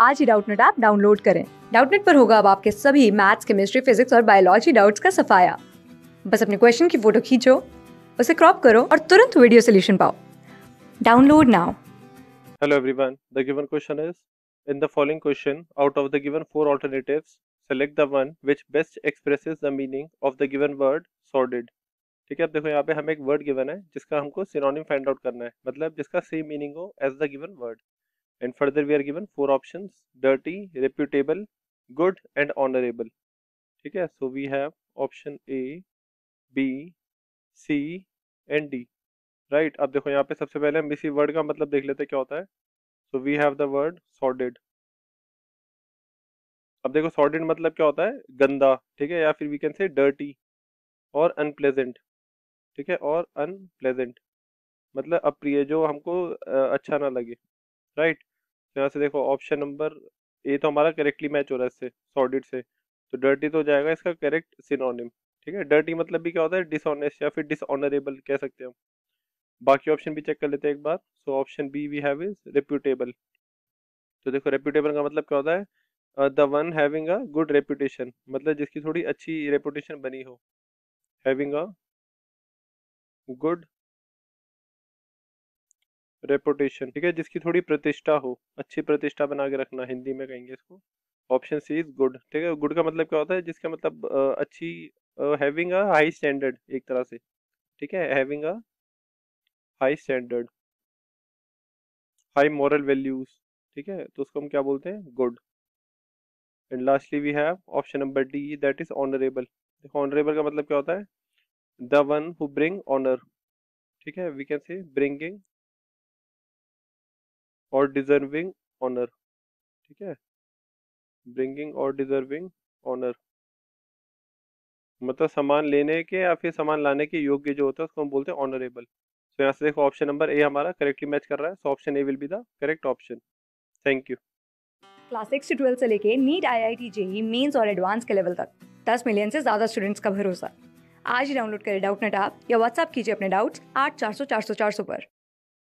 आज ही Doubtnut app download करें। डाउटनेट पर होगा अब आपके सभी मैथ्स केमिस्ट्री फिजिक्स और बायोलॉजी डाउट्स का सफाया। बस अपने क्वेश्चन की फ़ोटो खींचो उसे क्रॉप करो और तुरंत वीडियो सोल्यूशन पाओ। Download now. Hello everyone. The given question is In the following question, out of the given four alternatives, select the one which best expresses the meaning of the given word sordid. ठीक है अब देखो यहाँ पे हमें एक word given है जिसका हमको सिनोनिम फाइंड आउट करना है। मतलब जिसका सेम मीनिंग हो as the given word and further we are given four options dirty reputable good and honorable ठीक है so we have option A B C and D right अब देखो यहाँ पे सबसे पहले हम इसी वर्ड का मतलब देख लेते हैं क्या होता है so we have the word sordid अब देखो sordid मतलब क्या होता है गंदा ठीक है या फिर वी कैन से डर्टी और अनप्लेजेंट ठीक है और अनप्लेजेंट मतलब अप्रिय जो हमको अच्छा ना लगे राइट यहाँ से देखो ऑप्शन नंबर ए तो हमारा करेक्टली मैच हो रहा है इससे सॉलिड से। तो डर्टी तो जाएगा इसका करेक्ट सिनोनिम ठीक है? डर्टी मतलब भी क्या होता है? डिसऑनेस्ट या फिर डिसऑनरेबल कह सकते हैं हम। बाकी ऑप्शन भी चेक कर लेते हैं एक बार। So option B we have is reputable तो देखो रेप्यूटेबल का मतलब क्या होता है? The one having a good reputation मतलब जिसकी थोड़ी अच्छी रेपुटेशन बनी हो। हैविंग अ गुड रेपुटेशन ठीक है, जिसकी थोड़ी प्रतिष्ठा हो, अच्छी प्रतिष्ठा बना के रखना, हिंदी में कहेंगे इसको ऑप्शन सी इज़ गुड ठीक है गुड का मतलब क्या होता है, जिसका मतलब अच्छी हैविंग अ हाई स्टैंडर्ड एक तरह से, ठीक है having a high standard high moral values ठीक है तो उसको हम क्या बोलते हैं good and lastly we have option number D that is honourable देखो ऑनरेबल का मतलब क्या होता है the one who bring honour ठीक है वी कैन से ब्रिंगिंग और डिजर्विंग ऑनर ठीक है? ब्रिंगिंग और डिजर्विंग ऑनर मतलब सामान लेने के या फिर सामान लाने के योग्य जो होता है, उसको हम बोलते हैं ऑनरेबल तो यहाँ से देखो ऑप्शन नंबर ए हमारा करेक्टली मैच कर रहा है so option A will be the correct option thank you class six से ट्वेल्थ से लेके NEET I I T JEE Mains और एडवांस के लेवल तक. दस मिलियन से ज़्यादा स्टूडेंट्स का भरोसा. आज ही डाउनलोड करें डाउट नेट आप या व्हाट्सअप कीजिए अपने डाउट्स आठ चार सौ चार सौ चार सौ पर.